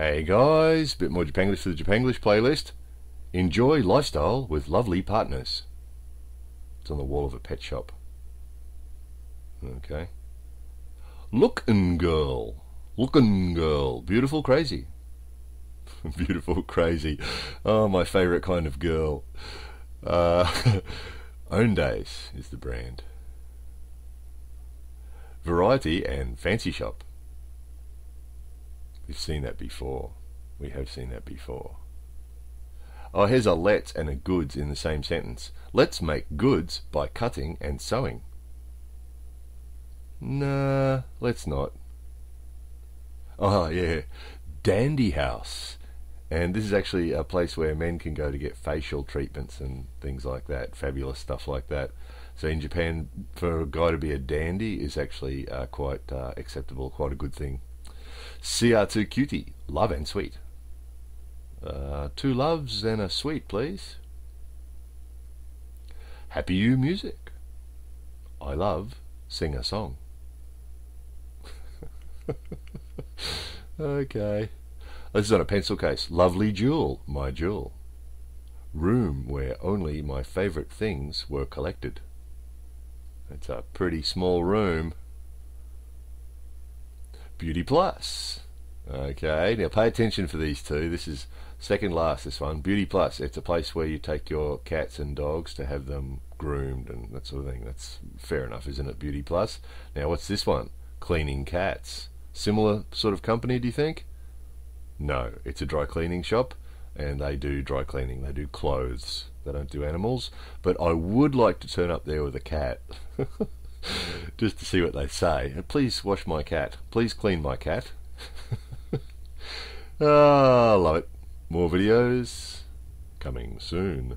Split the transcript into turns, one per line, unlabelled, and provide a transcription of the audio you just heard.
Hey guys, bit more Japanglish for the Japanglish playlist. Enjoy lifestyle with lovely partners. It's on the wall of a pet shop. Okay. Lookin' girl. Lookin' girl. Beautiful crazy. Beautiful crazy. Oh, my favourite kind of girl. Uh, Owndays is the brand. Variety and Fancy Shop. We've seen that before. We have seen that before. Oh, here's a let's and a goods in the same sentence. Let's make goods by cutting and sewing. Nah, let's not. Oh, yeah. Dandy House. And this is actually a place where men can go to get facial treatments and things like that. Fabulous stuff like that. So in Japan, for a guy to be a dandy is actually uh, quite uh, acceptable, quite a good thing. CR2 Cutie, love and sweet. Uh, two loves and a sweet, please. Happy You Music. I love sing a song. okay. This is on a pencil case. Lovely jewel, my jewel. Room where only my favourite things were collected. It's a pretty small room. Beauty Plus. Okay, now pay attention for these two. This is second last, this one. Beauty Plus. It's a place where you take your cats and dogs to have them groomed and that sort of thing. That's fair enough, isn't it? Beauty Plus. Now, what's this one? Cleaning cats. Similar sort of company, do you think? No, it's a dry cleaning shop and they do dry cleaning. They do clothes. They don't do animals. But I would like to turn up there with a cat. just to see what they say. Please wash my cat. Please clean my cat. ah, love it. More videos coming soon.